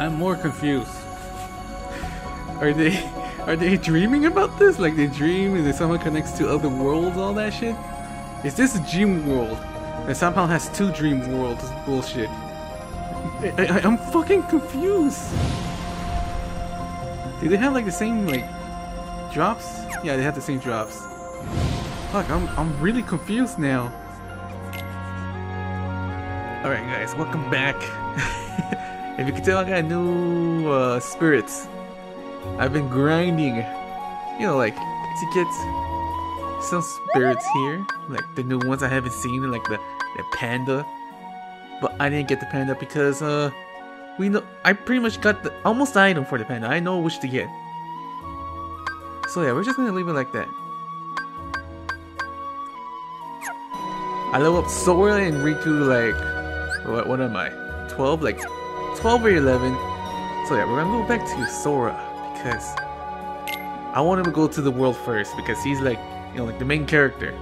I'm more confused. Are they are they dreaming about this? Like they dream and then someone connects to other worlds, all that shit? Is this a dream world that somehow has two dream worlds? Bullshit. I, I, I'm fucking confused. Do they have like the same like drops? Yeah, they have the same drops. Fuck, I'm I'm really confused now. Alright guys, welcome back. If you can tell I got new uh, spirits. I've been grinding, you know, like to get some spirits here, like the new ones I haven't seen, like the, the panda. But I didn't get the panda because uh we know I pretty much got the almost the item for the panda. I know which to get. So yeah, we're just gonna leave it like that. I level up Sora and Riku like what what am I? 12 like 12 or 11. So yeah, we're gonna go back to Sora because I want him to go to the world first because he's like you know like the main character.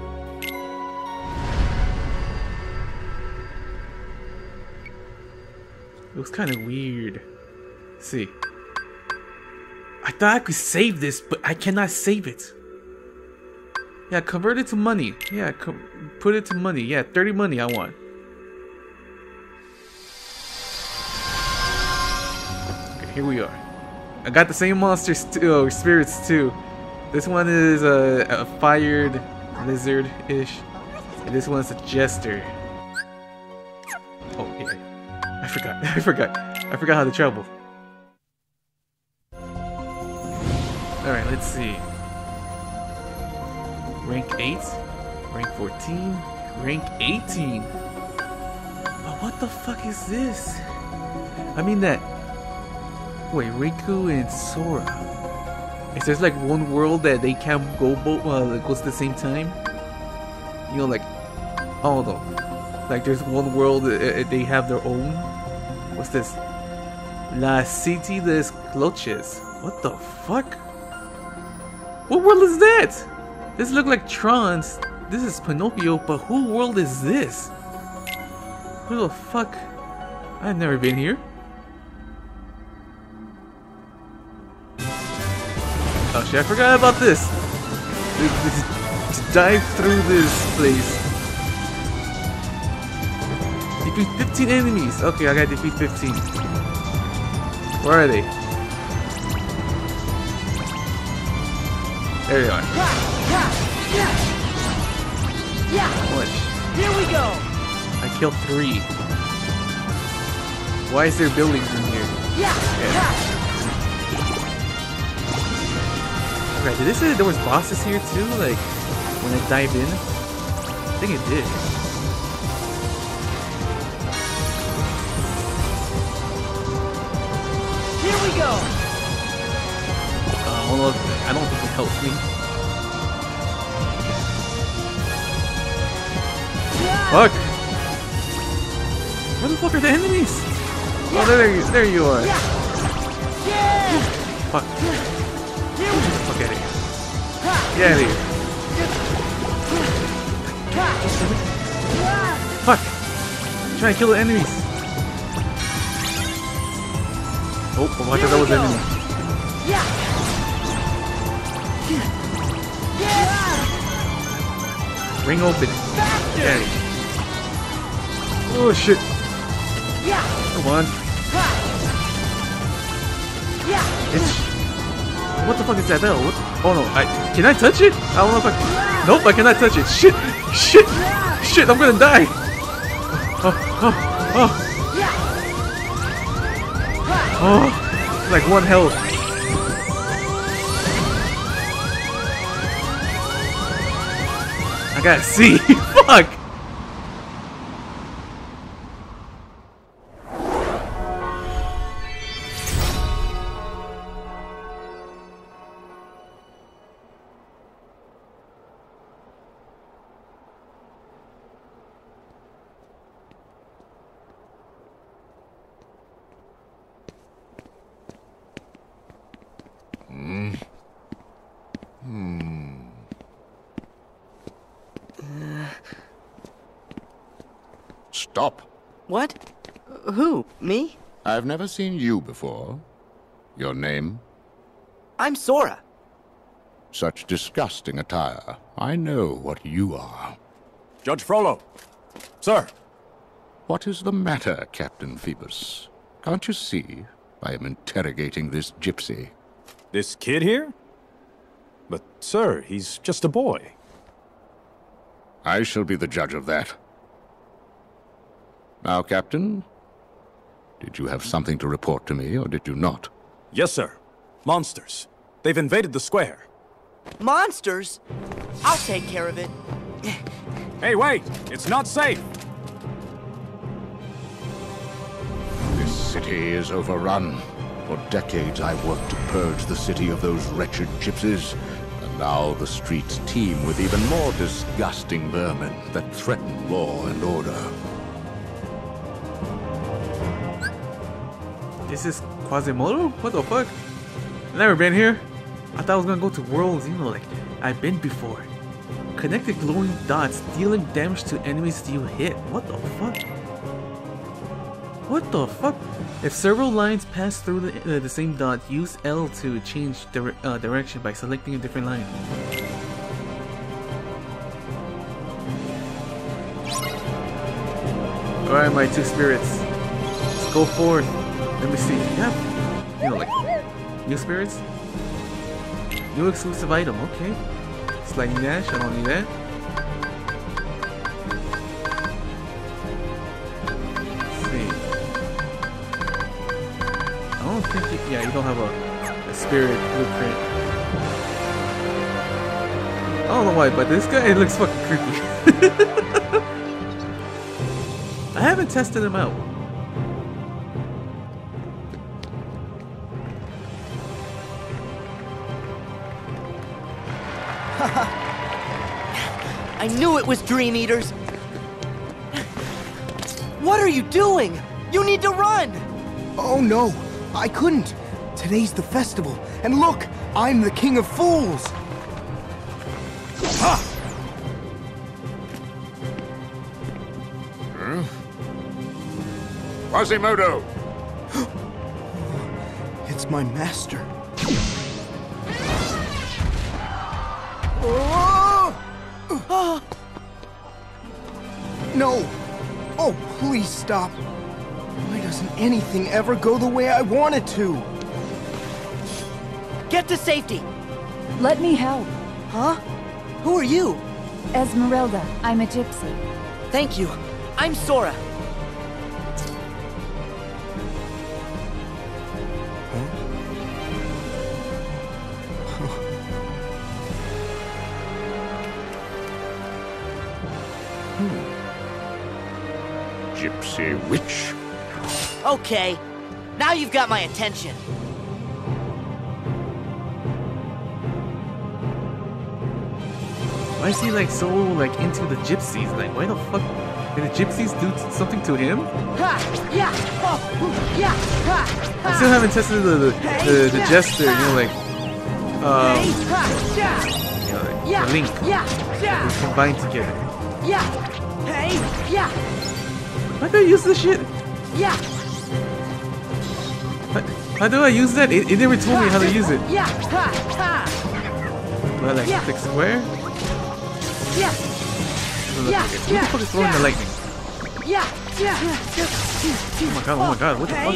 It was kind of weird. Let's see. I thought I could save this, but I cannot save it. Yeah, convert it to money. Yeah, put it to money. Yeah, 30 money I want. Here we are. I got the same monsters too, oh, spirits too. This one is a, a fired lizard-ish. And this one's a jester. Oh, yeah. I forgot. I forgot. I forgot how to travel. Alright, let's see. Rank 8, rank 14, rank 18. But what the fuck is this? I mean that. Wait, Riku and Sora. Is there like one world that they can't go both uh, goes at the same time? You know, like, oh no, like there's one world uh, uh, they have their own. What's this? La City de Cloches. What the fuck? What world is that? This look like Tron's. This is Pinocchio, but who world is this? Who the fuck? I've never been here. Shit, I forgot about this. To dive through this place. Defeat 15 enemies. Okay, I gotta defeat 15. Where are they? There you are. What? Here we go. I killed three. Why is there buildings in here? Yeah. Okay, did they say there was bosses here too? Like when I dived in? I think it did. Here we go. Uh, hold on. I don't think it helps me. Fuck! Where the fuck are the enemies? Oh, there you, there you are. Fuck. Get out of here. Fuck! I'm trying to kill the enemies. Oh, oh, I thought that was enemy. Ring open. Okay. Oh shit. Come on. It's... What the fuck is that bell? What? Oh no, I can I touch it? I don't know if I Nope, I cannot touch it. Shit! Shit! Shit, I'm gonna die! Oh, oh, oh. Oh, like one health. I gotta see. Fuck. Stop. What? Who? Me? I've never seen you before. Your name? I'm Sora. Such disgusting attire. I know what you are. Judge Frollo. Sir. What is the matter, Captain Phoebus? Can't you see I am interrogating this gypsy? This kid here? But, sir, he's just a boy. I shall be the judge of that. Now, Captain, did you have something to report to me, or did you not? Yes, sir. Monsters. They've invaded the square. Monsters? I'll take care of it. Hey, wait! It's not safe! This city is overrun. For decades I worked to purge the city of those wretched gypsies. And now the streets teem with even more disgusting vermin that threaten law and order. This is Quasimodo? What the fuck? Never been here. I thought I was gonna go to worlds, you know, like I've been before. Connected glowing dots dealing damage to enemies you hit. What the fuck? What the fuck? If several lines pass through the, uh, the same dot, use L to change dire uh, direction by selecting a different line. Alright, my two spirits. Let's go forth. Let me see. Yeah. You know, like, new spirits? New exclusive item, okay. Sliding dash, I don't need that. See. I don't think you, yeah, you don't have a, a spirit blueprint. I don't know why, but this guy it looks fucking creepy. I haven't tested him out. I knew it was Dream Eaters. What are you doing? You need to run! Oh no, I couldn't. Today's the festival, and look, I'm the king of fools. Ha! Hmm? Quasimodo! It's my master. No! Oh, please stop. Why doesn't anything ever go the way I want it to? Get to safety! Let me help. Huh? Who are you? Esmeralda, I'm a gypsy. Thank you. I'm Sora. Okay. Now you've got my attention. Why is he like so like into the gypsies? Like why the fuck did the gypsies do something to him? Ha! Yeah! Oh! Yeah! Ha! I still haven't tested the the, the, the jester, you know, like um, Hey! Ha! Yeah! you know, like, Yeah! the link combined together. Yeah! Hey! Yeah! Why I use this shit? Yeah! How, do I use that? It, it never told me how to use it. Yeah! Do I like click square? Yeah! Yeah, okay. Who the fuck is throwing the lightning? Yeah! Yeah! Oh my god, oh my god, what the fuck?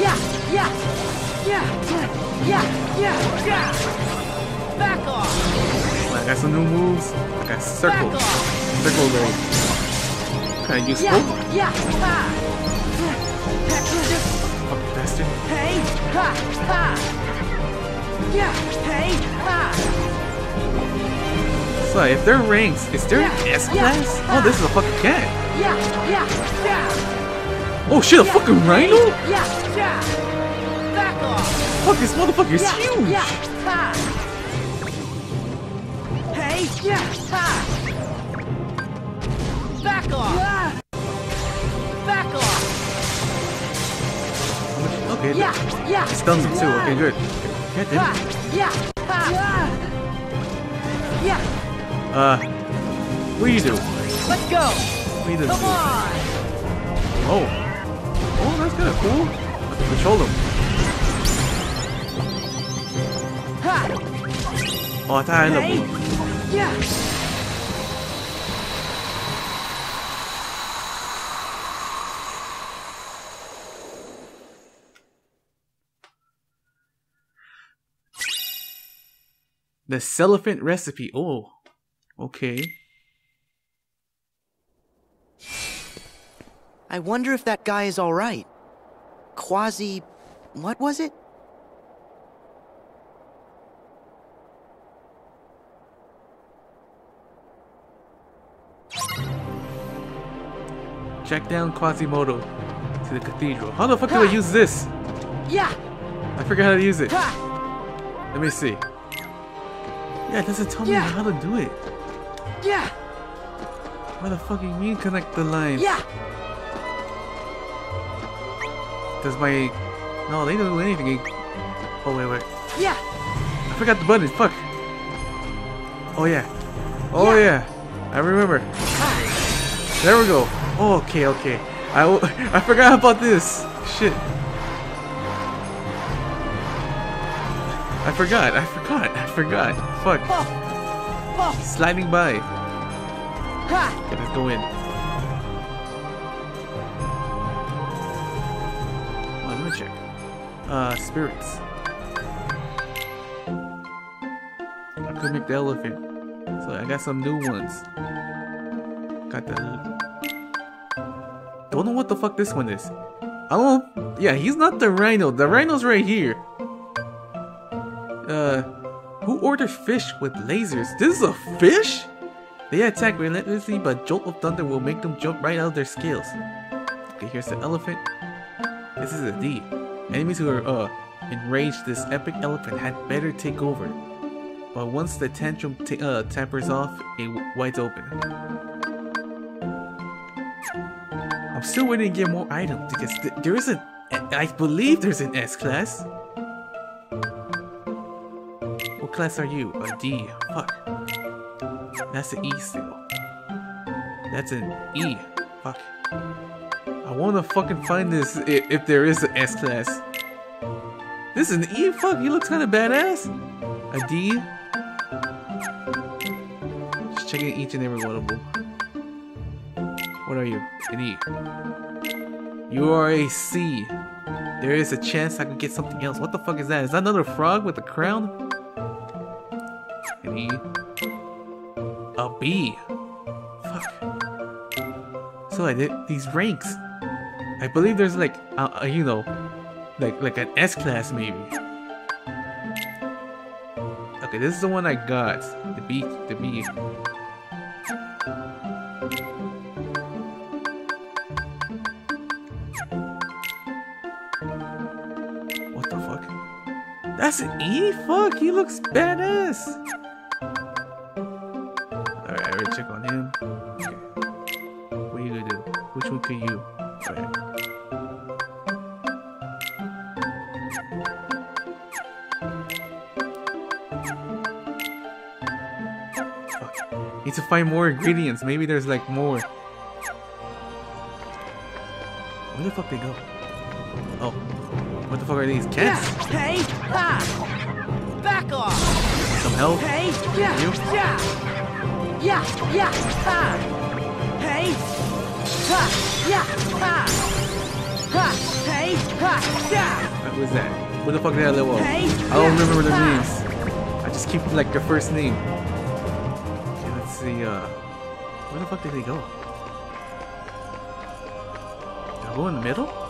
Yeah! Yeah! Yeah! Yeah! Yeah! Yeah! Back off! I got some new moves. I got circle. Circle raid. Can I use Yeah! scope? Yeah! Ha! Fucking bastard. Hey! Ha! Ha! Yeah! Hey! Ha! So if they're ranks, is there an S-Class? ah. Oh, this is a fucking cat. Yeah! Yeah! Yeah! Oh shit, a Yeah, fucking rhino? Yeah! Yeah! Back off! Fuck, this motherfucker is Yeah! huge. Yeah! Ha! Hey! Yeah! Ha! Back off! Back Okay, Yeah! Yeah! stuns him too. Okay, good. God damn it. Yeah! Yeah! Uh, what do you do? Let's go! What do you do? Come on! Oh. Oh, that's kind of cool. Let's control them. Ha! Oh, I thought I ended up. Yeah! The Zolephant recipe. Oh, okay. I wonder if that guy is alright. Quasi. What was it? Check down Quasimodo to the cathedral. How the fuck do I use this? Yeah! I forgot how to use it. Ha! Let me see. Yeah, it doesn't tell me how to do it. Yeah! What the fuck do you mean connect the lines? Yeah! Does my... No, they don't do anything. Oh, wait, wait. Yeah! I forgot the button. Fuck. Oh, yeah. Oh, yeah. I remember. There we go. Oh, okay, okay. I, w- I forgot about this. Shit. I forgot. I forgot. I forgot. Fuck. Sliding by. Ha! Okay, let's go in. Oh, let me check. Uh, spirits. I could make the elephant. So I got some new ones. Got the... Don't know what the fuck this one is. I don't... Yeah, he's not the rhino. The rhino's right here. Ordered fish with lasers? This is a fish? They attack relentlessly, but jolt of thunder will make them jump right out of their scales. Okay, here's the elephant. This is a D. Enemies who are uh enraged, this epic elephant had better take over. But once the tantrum ta- uh, tampers off, it wides open. I'm still waiting to get more items because th- there is an. I believe there's an S class. Class are you? A D. Fuck. That's an E still. That's an E. Fuck. I wanna fucking find this if, if there is an S class. This is an E? Fuck, he looks kinda badass. A D? Just checking each and every one of them. What are you? An E. You are a C. There is a chance I could get something else. What the fuck is that? Is that another frog with a crown? An E. A B. Fuck. So I did these ranks. I believe there's like, uh, uh, you know, like like an S class maybe. Okay, this is the one I got. The B, the B. What the fuck? That's an E? Fuck, he looks badass. Already check on him. Okay. What are you gonna do? Which one could you? Alright. Fuck. Need to find more ingredients. Maybe there's like more. Where the fuck they go? Oh. What the fuck are these? Cats? Hey! Ha! Back off! Some help? Hey! Yeah! You? Yeah! Yeah! Yeah! Ha! Hey! Ha! Yeah! Ha! Ha! Hey! Ha! Yeah! What was that? What the fuck did I live on? Hey! I don't yeah, remember the ha! names. I just keep like their first name. Okay, let's see, uh where the fuck did they go? Did I go in the middle?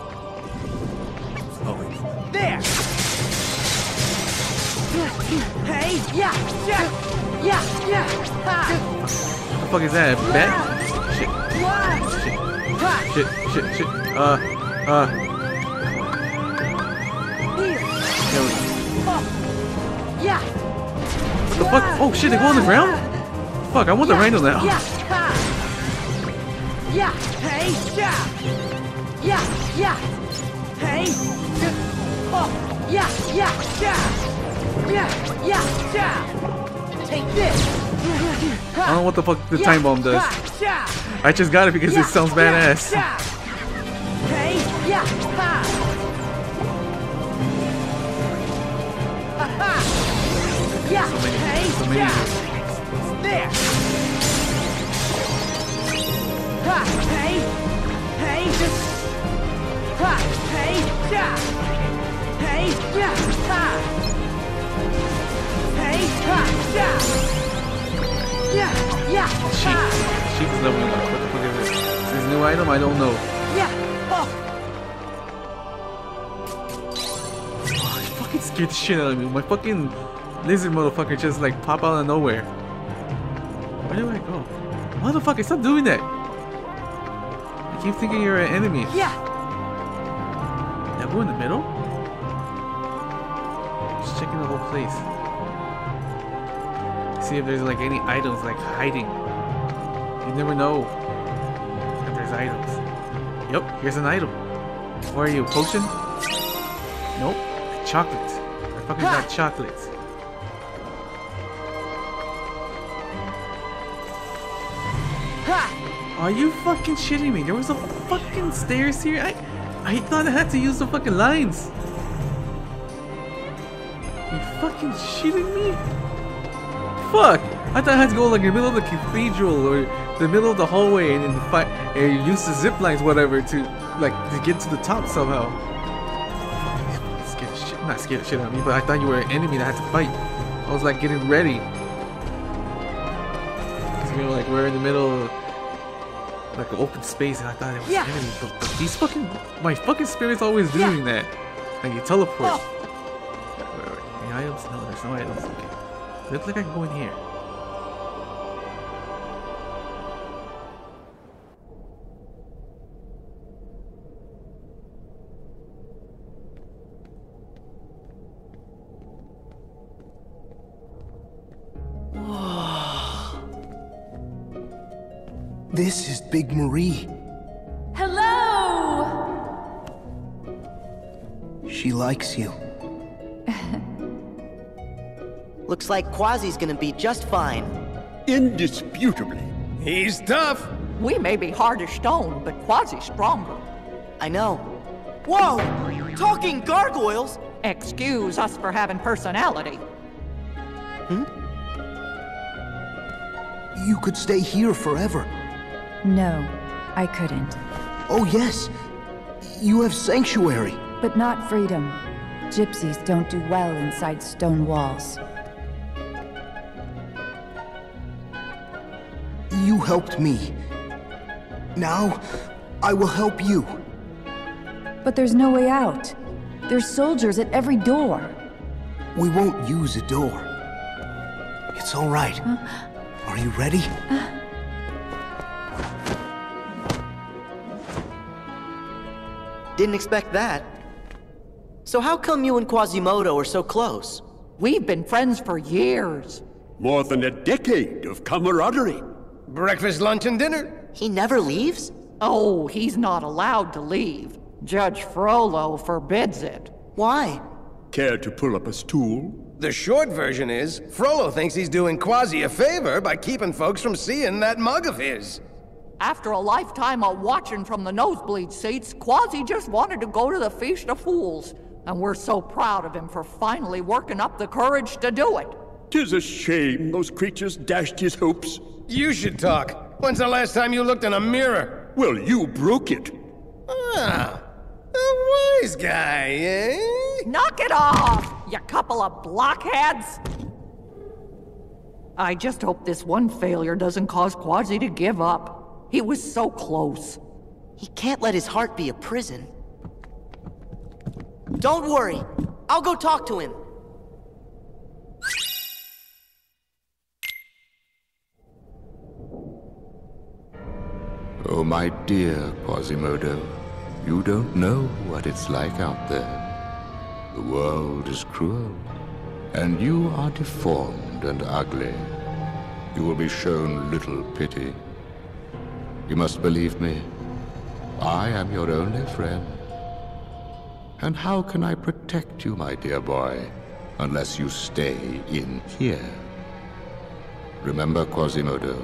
Hey! Yeah! Yeah! Yeah! Yeah! Ha! what the fuck is that? A bat? Shit, shit, shit, shit, shit. Uh uh Here! there we Oh! Yeah! What the fuck? Oh shit, they go on the ground? Fuck, I want the rhino now. Yeah! Hey! Yeah! Yeah! Yeah! Hey! Oh! Yeah! Yeah! Yeah! Yeah! Yeah! Yeah! Take this! I don't know what the fuck the time bomb does. I just got it because it sounds badass. Hey! Yeah! Ha! Ha! Yeah! Hey! so many. Yeah! There! Ha! Hey! Hey! Just... Ha! Hey! Yeah! Hey! Yeah! Ha! Hey! Ha! Yeah! Yeah! Yeah! Sheep is leveling up. What the fuck is this? Is this new item? I don't know. Yeah! Oh! Oh, fucking scared the shit out of me. My fucking lizard motherfucker just like pop out of nowhere. Where do I go? Motherfucker, stop doing that! I keep thinking you're an enemy. Yeah! Now go in the middle? Just checking the whole place. See if there's like any items like hiding. You never know if there's items. Yep, here's an item. Where are you? Potion? Nope. Chocolate. I fucking got chocolate. Ha! Are you fucking shitting me? There was a fucking stairs here. I I thought I had to use the fucking lines. You fucking shitting me? Fuck! I thought I had to go like in the middle of the cathedral or the middle of the hallway and then fight and use the zip lines, whatever, to like to get to the top somehow. Scared shit, not scared shit out of me, but I thought you were an enemy that had to fight. I was like getting ready. Cause you know, like we're in the middle of like an open space, and I thought it was Yeah. enemies. But, but these fucking, my fucking spirit's always Yeah. doing that. Like you teleport. Oh. Wait, wait, wait. Any items? No, there's no items. Okay. Looks like I can go in here. This is Big Marie. Hello! She likes you. Looks like Quasi's gonna be just fine. Indisputably. He's tough. We may be hard as stone, but Quasi's stronger. I know. Whoa! Talking gargoyles? Excuse us for having personality. Hmm? You could stay here forever. No, I couldn't. Oh, yes. You have sanctuary. But not freedom. Gypsies don't do well inside stone walls. You helped me. Now, I will help you. But there's no way out. There's soldiers at every door. We won't use a door. It's all right. Are you ready? Didn't expect that. So how come you and Quasimodo are so close? We've been friends for years. More than a decade of camaraderie. Breakfast, lunch, and dinner. He never leaves? Oh, he's not allowed to leave. Judge Frollo forbids it. Why? Care to pull up a stool? The short version is, Frollo thinks he's doing Quasi a favor by keeping folks from seeing that mug of his. After a lifetime of watching from the nosebleed seats, Quasi just wanted to go to the Feast of Fools. And we're so proud of him for finally working up the courage to do it. Tis a shame those creatures dashed his hopes. You should talk. When's the last time you looked in a mirror? Well, you broke it. Ah, a wise guy, eh? Knock it off, you couple of blockheads! I just hope this one failure doesn't cause Quasi to give up. He was so close. He can't let his heart be a prison. Don't worry. I'll go talk to him. Oh, my dear Quasimodo, you don't know what it's like out there. The world is cruel, and you are deformed and ugly. You will be shown little pity. You must believe me. I am your only friend. And how can I protect you, my dear boy, unless you stay in here? Remember, Quasimodo,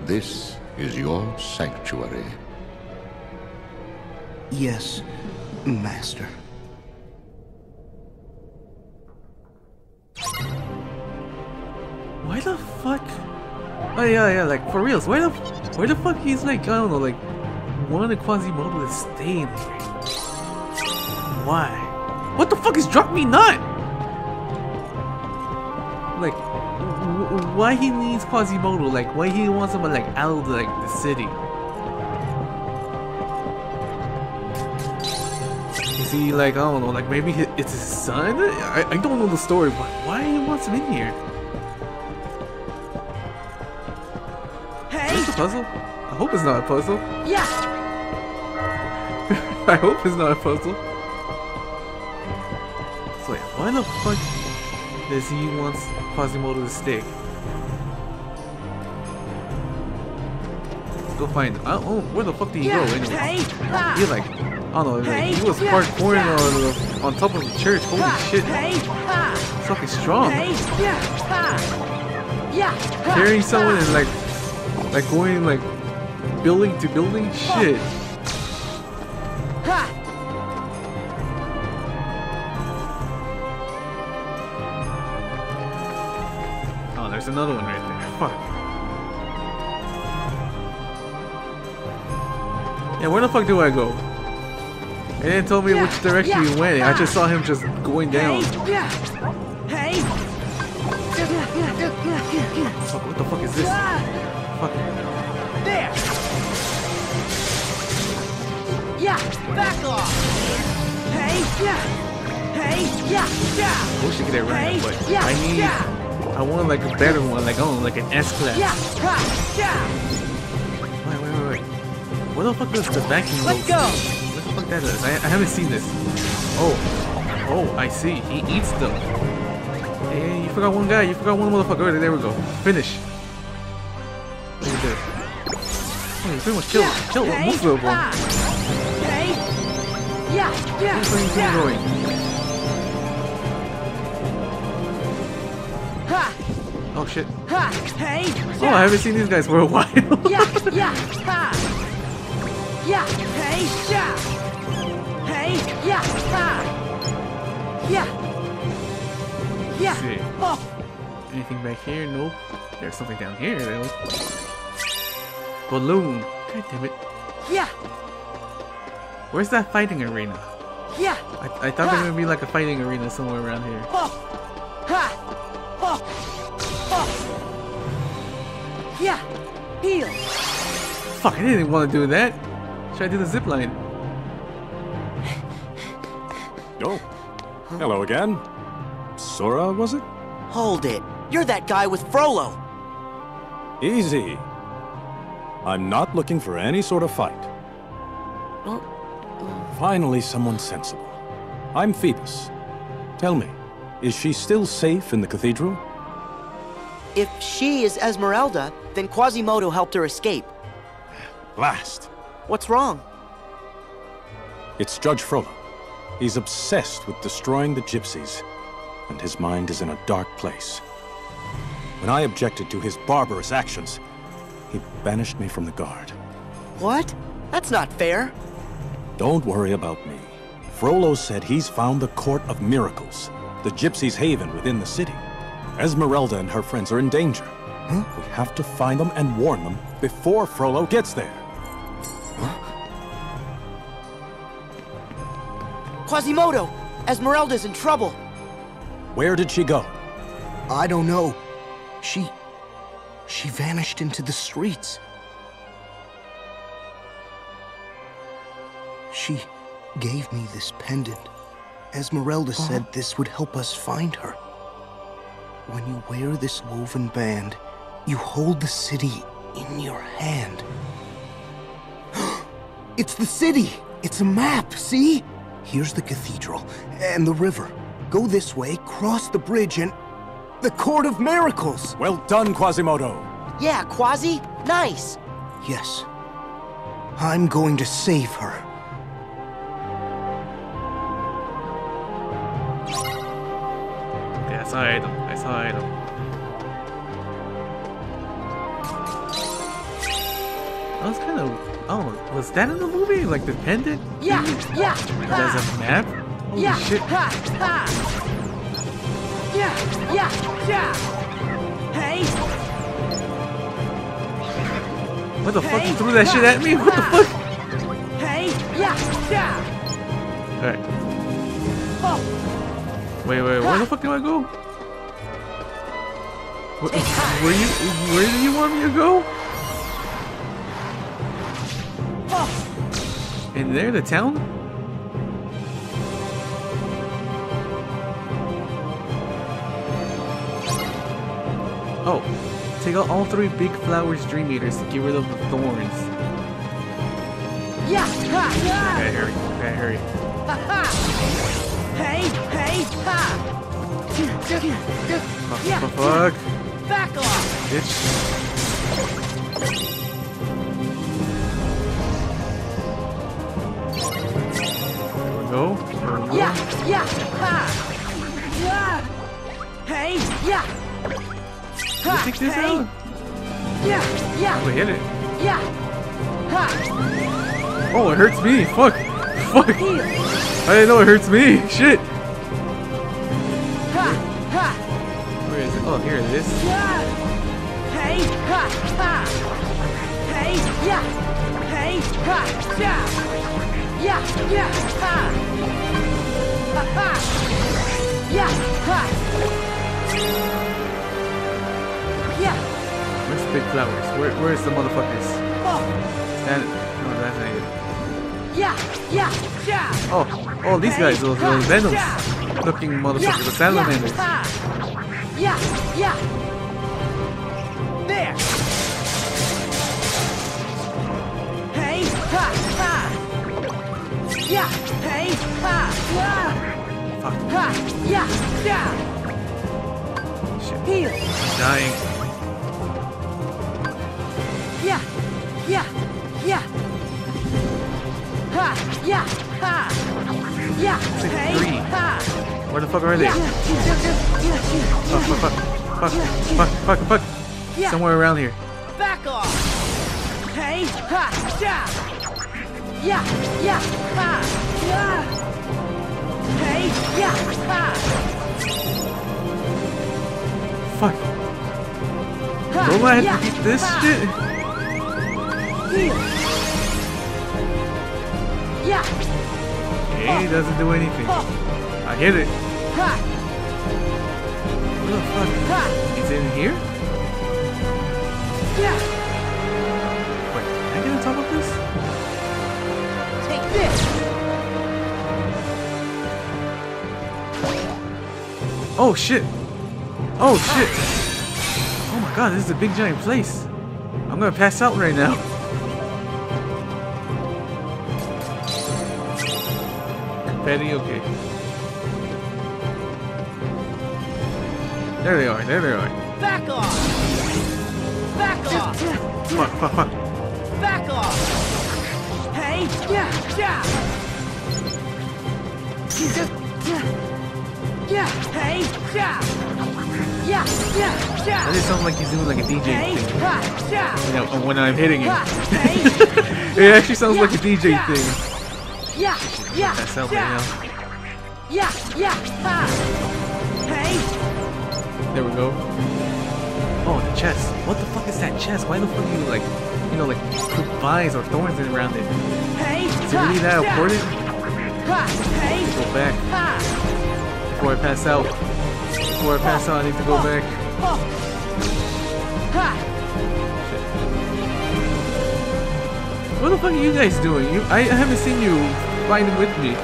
this is your sanctuary. Yes, Master. Why the fuck? Oh yeah, yeah, like for reals. Why the, why the fuck he's like I don't know, like wanted Quasimodo to stay in here? Why? What the fuck is Drop Me Not? Like, why he needs Quasimodo? Like, why he wants him like out of like the city? Is he like I don't know, like maybe it's his son? I, I don't know the story, but why he wants him in here? Hey! Is this a puzzle? I hope it's not a puzzle. Yeah. I hope it's not a puzzle. So wait, why the fuck does he want Quasimodo to stay? Go find him. Oh, where the fuck did he go anyway? He like, I don't know, like, he was parkouring on, on top of the church. Holy shit. He's fucking strong. Hey. Yeah. Yeah. Carrying someone and like like going like building to building? Shit. Oh, there's another one right there. Fuck. Yeah, where the fuck do I go? He didn't tell me which direction he went. I just saw him just going down. Hey. Hey. Fuck, what the fuck is this? Fuck. There. Yeah, back off. Hey, yeah. Hey, yeah, yeah. I wish I could get right hey, but I need. I want like a better one, like oh, like an S class. Yeah, yeah. What the fuck does the vacuum Let's go. What the fuck that is? I, I haven't seen this. Oh, oh, I see. He eats them. Hey, you forgot one guy. You forgot one motherfucker. There we go. Finish. Look at this. Oh, you pretty much killed, yeah. killed hey, most of them. Ha. Hey. Yeah, yeah, yeah. going? Ha. Oh shit. Ha. Hey. Oh, I haven't seen these guys for a while. yeah, yeah, ha. Yeah, hey, yeah. Hey, yeah, ha. Yeah. Yeah. see. Oh. Anything back here? Nope. There's something down here though. Balloon. God damn it. Yeah. Where's that fighting arena? Yeah. I, I thought there would be like a fighting arena somewhere around here. Oh. Ha. Oh. Oh. Yeah. Heal. Fuck, I didn't want to do that. Should I do the zip line? Oh. Hello again. Sora, was it? Hold it. You're that guy with Frollo. Easy. I'm not looking for any sort of fight. Finally, someone sensible. I'm Phoebus. Tell me, is she still safe in the cathedral? If she is Esmeralda, then Quasimodo helped her escape. Blast. What's wrong? It's Judge Frollo. He's obsessed with destroying the gypsies, and his mind is in a dark place. When I objected to his barbarous actions, he banished me from the guard. What? That's not fair. Don't worry about me. Frollo said he's found the Court of Miracles, the gypsies' haven within the city. Esmeralda and her friends are in danger. Huh? We have to find them and warn them before Frollo gets there. Quasimodo! Esmeralda's in trouble. Where did she go? I don't know. She... She vanished into the streets. She gave me this pendant. Esmeralda said this would help us find her. When you wear this woven band, you hold the city in your hand. it's the city! It's a map, see? Here's the cathedral and the river. Go this way, cross the bridge, and... The Court of Miracles! Well done, Quasimodo! Yeah, Quasi. Nice. Yes. I'm going to save her. I saw item. I saw item. Oh, was that in the movie? Like the pendant? Yeah, yeah, There's a map? Holy yeah, shit. ha, ha. Yeah, yeah, yeah. Hey, What the fuck? You threw that shit at me? What the fuck? hey, yeah, yeah. Alright. Oh, Wait, wait, where the fuck do I go? Where, where you where do you want me to go? There, the town? Oh, take out all three big flowers dream eaters to get rid of the thorns. yeah, ha, yeah. Gotta hurry, gotta hurry. Ha, ha. Hey, hey, ha. Fuck, Yeah. fuck, fuck. Back off. Bitch. Yeah, yeah, ha. Hey, yeah. Ha, Take this hey. out. Yeah, yeah, Oh, hit it. yeah. Ha. Oh, it hurts me. Fuck. Fuck. I didn't know it hurts me. Shit. Ha, ha. Where is it? Oh, here it is. Hey, ha, ha. Hey, yeah. Hey, ha, yeah. Yeah, yeah, ha. Where's the big flowers? Where, where's the motherfuckers? Oh, That, no, that's not it. Oh, oh, these guys, those, those venoms looking motherfuckers, the salamanders. Yeah, yeah. There. Hey, ha, ha. Yeah, hey, Ha, yeah, yeah. shit. Heal. Dying. Yeah, yeah, yeah. Ha, yeah, ha. Yeah, hey, three. ha. Where the fuck are they? Yeah, Fuck, fuck, fuck, fuck, fuck, fuck, fuck. Yeah. Somewhere around here. Back off! Hey, ha, yeah! Yeah, yeah, ha, yeah! Yeah, Fuck. Don't I have to beat this shit? Yeah, Hey, it doesn't do anything. I hit it. ha, Where the fuck? ha, Is it in here? Oh shit! Oh shit! Oh my god, this is a big giant place. I'm gonna pass out right now. Petty, okay. There they are, there they are. Back off! Back off! Fuck, fuck, fuck. Back off! Hey, yeah, yeah! That just sounds like he's doing like a DJ thing. You know, when I'm hitting him. It actually sounds like a DJ thing. yeah, yeah, right yeah! now. Yeah, yeah! Hey, There we go. Oh, the chest. What the fuck is that chest? Why the fuck do you like, you know, like put vines or thorns around it? hey, Is it really that important? Hey, Go back ha! Before I pass out. Before I pass out, I need to go back. What the fuck are you guys doing? You, I I haven't seen you fighting with me.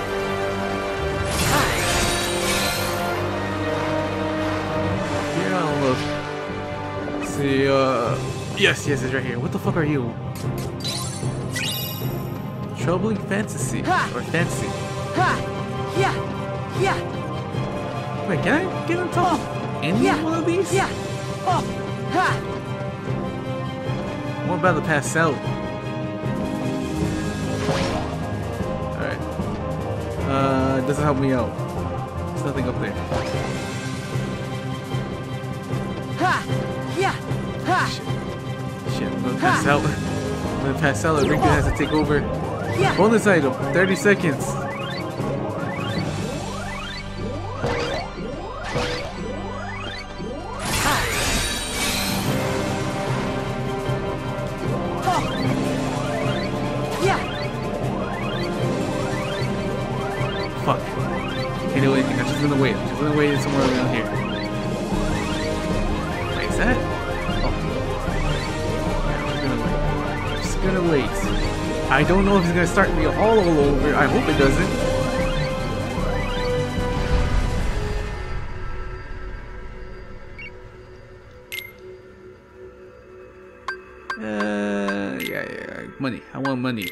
Here, I'll look. See, uh, yes, yes, it's right here. What the fuck are you? Troubling fantasy or fancy? Yeah! Yeah! Wait, can I get on top any yeah. one of these? Yeah. Oh. Ha. What about the pastel? Alright. Uh, doesn't help me out. There's nothing up there. Ha! Yeah! Ha! Shit. Shit, I'm gonna pass ha. out. I'm gonna pass out. Riku has to take over. Yeah. Bonus item, 30 seconds. know if it's gonna start me all over. I hope it doesn't. Uh, yeah, yeah, money. I want money.